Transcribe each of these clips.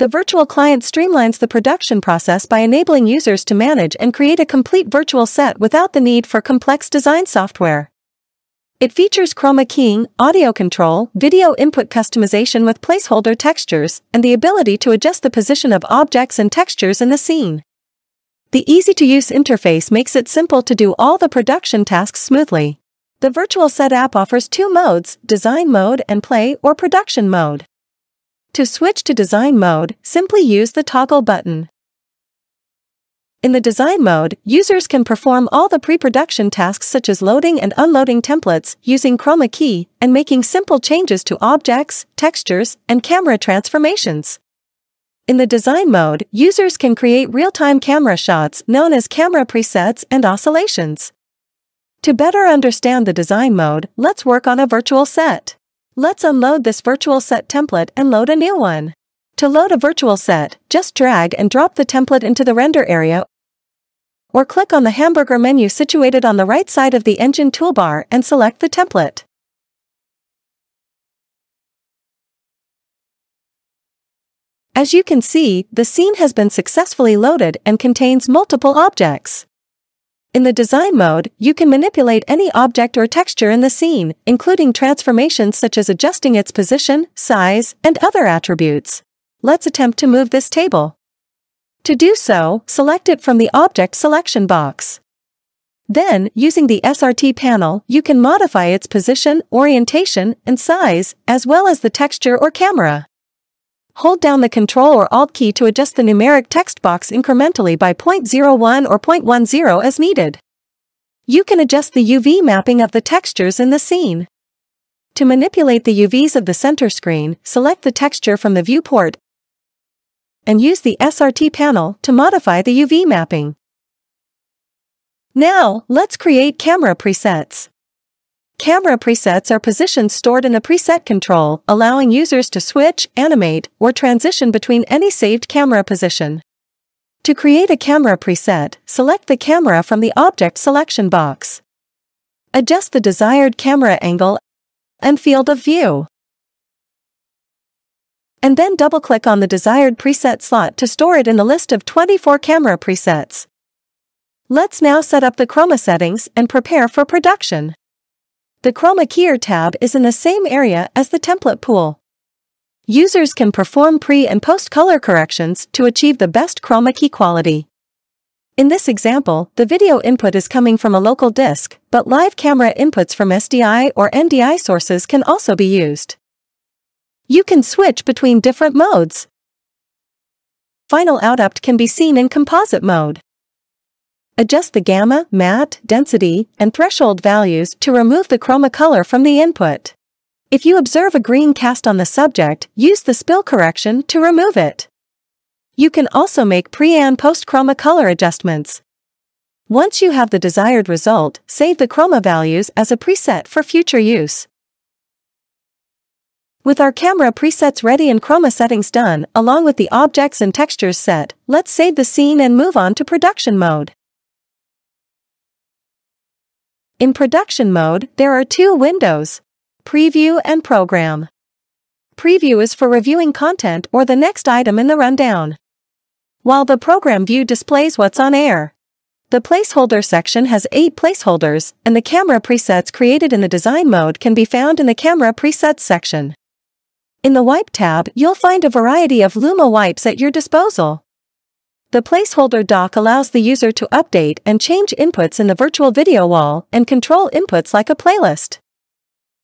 The virtual client streamlines the production process by enabling users to manage and create a complete virtual set without the need for complex design software. It features chroma keying, audio control, video input customization with placeholder textures, and the ability to adjust the position of objects and textures in the scene. The easy-to-use interface makes it simple to do all the production tasks smoothly. The Virtual Set app offers two modes, Design Mode and Play or Production Mode. To switch to design mode, simply use the toggle button. In the design mode, users can perform all the pre-production tasks such as loading and unloading templates using chroma key and making simple changes to objects, textures, and camera transformations. In the design mode, users can create real-time camera shots known as camera presets and oscillations. To better understand the design mode, let's work on a virtual set. Let's unload this virtual set template and load a new one. To load a virtual set, just drag and drop the template into the render area or click on the hamburger menu situated on the right side of the engine toolbar and select the template. As you can see, the scene has been successfully loaded and contains multiple objects. In the design mode, you can manipulate any object or texture in the scene, including transformations such as adjusting its position, size, and other attributes. Let's attempt to move this table. To do so, select it from the Object selection box. Then, using the SRT panel, you can modify its position, orientation, and size, as well as the texture or camera. Hold down the Control or Alt key to adjust the numeric text box incrementally by 0.01 or 0.10 as needed. You can adjust the UV mapping of the textures in the scene. To manipulate the UVs of the center screen, select the texture from the viewport and use the SRT panel to modify the UV mapping. Now, let's create camera presets. Camera presets are positions stored in the preset control, allowing users to switch, animate, or transition between any saved camera position. To create a camera preset, select the camera from the Object selection box. Adjust the desired camera angle and field of view. And then double-click on the desired preset slot to store it in the list of 24 camera presets. Let's now set up the chroma settings and prepare for production. The Chroma Keyer tab is in the same area as the template pool. Users can perform pre- and post-color corrections to achieve the best chroma key quality. In this example, the video input is coming from a local disk, but live camera inputs from SDI or NDI sources can also be used. You can switch between different modes. Final output can be seen in composite mode. Adjust the gamma, matte, density, and threshold values to remove the chroma color from the input. If you observe a green cast on the subject, use the spill correction to remove it. You can also make pre- and post-chroma color adjustments. Once you have the desired result, save the chroma values as a preset for future use. With our camera presets ready and chroma settings done, along with the objects and textures set, let's save the scene and move on to production mode. In production mode, there are two windows, Preview and Program. Preview is for reviewing content or the next item in the rundown. While the Program view displays what's on air. The placeholder section has eight placeholders, and the camera presets created in the design mode can be found in the camera presets section. In the Wipe tab, you'll find a variety of Luma wipes at your disposal. The placeholder dock allows the user to update and change inputs in the virtual video wall and control inputs like a playlist.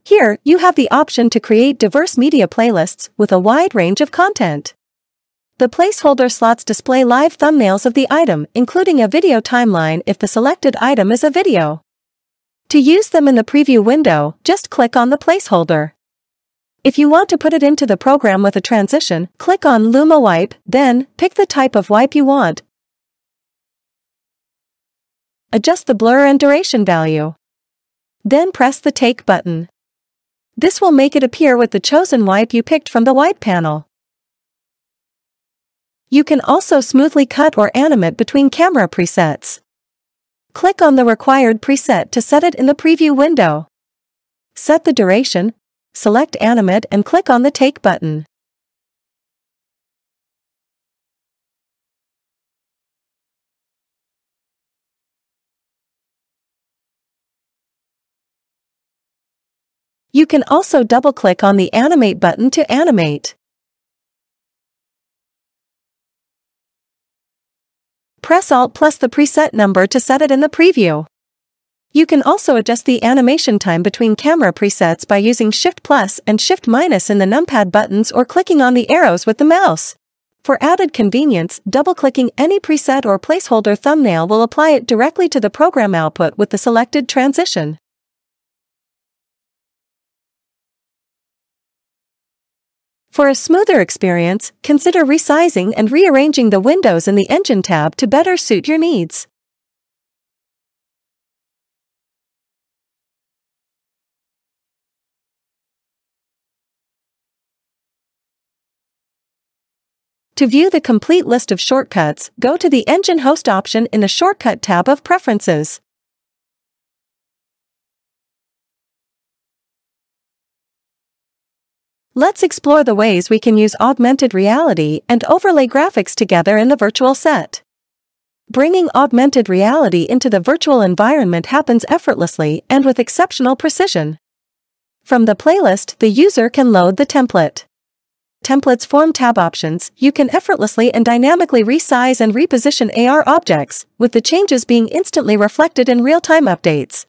Here, you have the option to create diverse media playlists with a wide range of content. The placeholder slots display live thumbnails of the item, including a video timeline if the selected item is a video. To use them in the preview window, just click on the placeholder. If you want to put it into the program with a transition, click on Luma Wipe, then, pick the type of wipe you want. Adjust the blur and duration value. Then press the Take button. This will make it appear with the chosen wipe you picked from the wipe panel. You can also smoothly cut or animate between camera presets. Click on the required preset to set it in the preview window. Set the duration, select Animate and click on the Take button. You can also double-click on the Animate button to animate. Press Alt plus the preset number to set it in the preview. You can also adjust the animation time between camera presets by using Shift plus and Shift minus in the numpad buttons or clicking on the arrows with the mouse. For added convenience, double-clicking any preset or placeholder thumbnail will apply it directly to the program output with the selected transition. For a smoother experience, consider resizing and rearranging the windows in the Engine tab to better suit your needs. To view the complete list of shortcuts, go to the Engine Host option in the Shortcut tab of Preferences. Let's explore the ways we can use augmented reality and overlay graphics together in the virtual set. Bringing augmented reality into the virtual environment happens effortlessly and with exceptional precision. From the playlist, the user can load the template. Templates form tab options, you can effortlessly and dynamically resize and reposition AR objects, with the changes being instantly reflected in real-time updates.